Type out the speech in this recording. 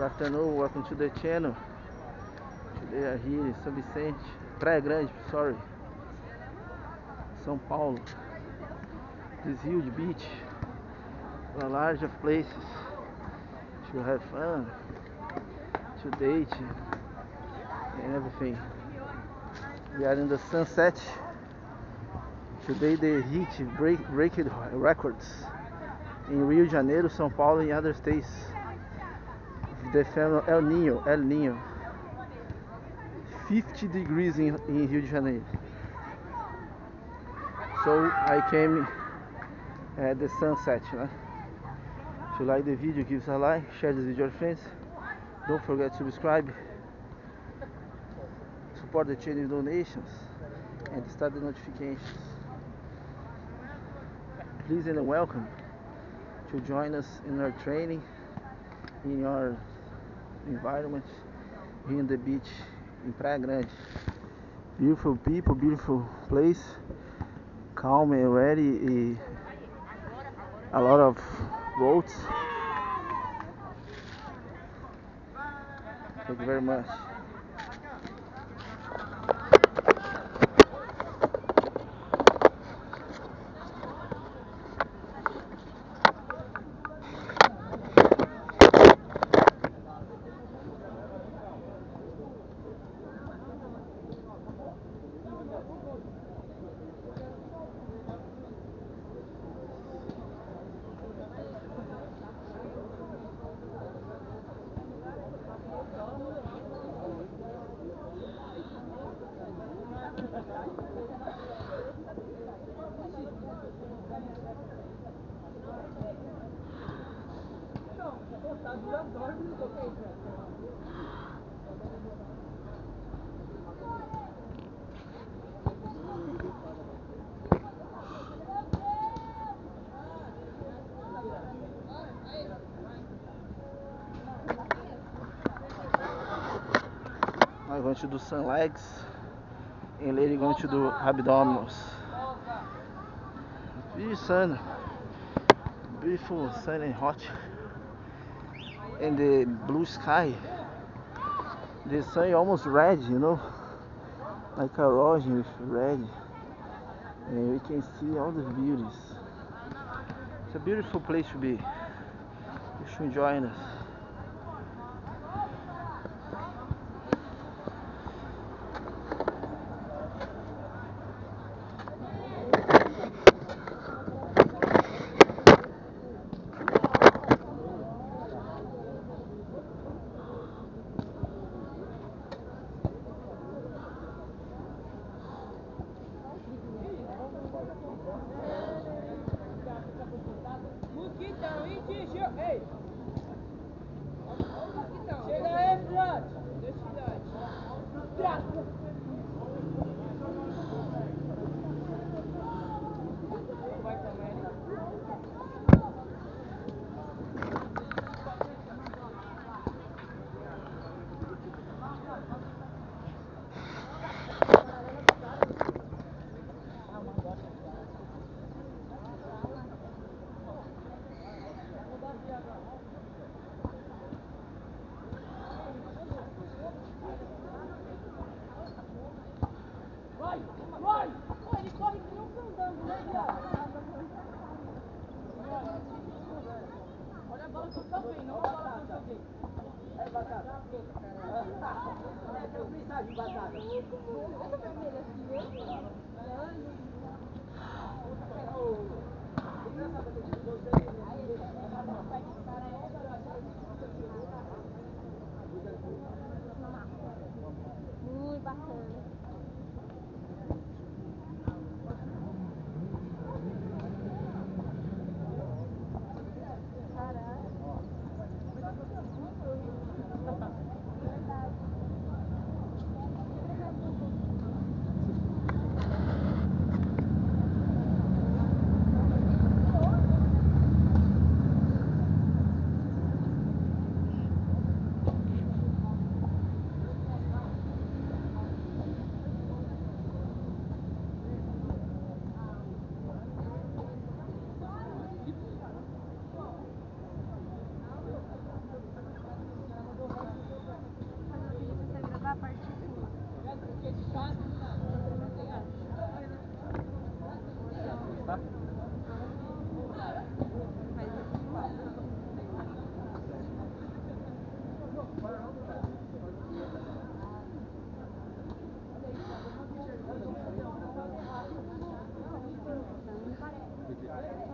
Good afternoon, welcome to the channel. Today are here in São Vicente, Praia Grande, sorry. São Paulo. This huge beach, a large of places to have fun, to date, and everything. We are in the sunset. Today the heat break, break records in Rio de Janeiro, São Paulo, and other states. The phenomenon El Nino, El Nino. 50 degrees in, in Rio de Janeiro. So I came at the sunset. Né? If you like the video, give us a like, share this with your friends. Don't forget to subscribe. Support the channel donations and start the notifications. Please and welcome to join us in our training in your environment in the beach in Praia Grande. Beautiful people, beautiful place, calm and ready. A lot of boats. Thank you very much. I'm going to do some legs and later going to do abdominals. Beautiful sun, hot, and the blue sky. The sun is almost red, you know, like a orange with red, and we can see all the beauties. It's a beautiful place to be. You should join us. Essa vermelha aqui, né? Thank you.